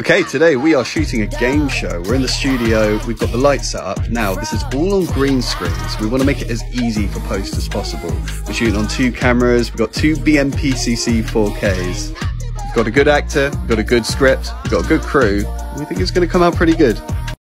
Okay, today we are shooting a game show. We're in the studio, we've got the lights set up. Now, this is all on green screens. We want to make it as easy for post as possible. We're shooting on two cameras, we've got two BMPCC 4Ks. We've got a good actor, we've got a good script, we've got a good crew. We think it's going to come out pretty good.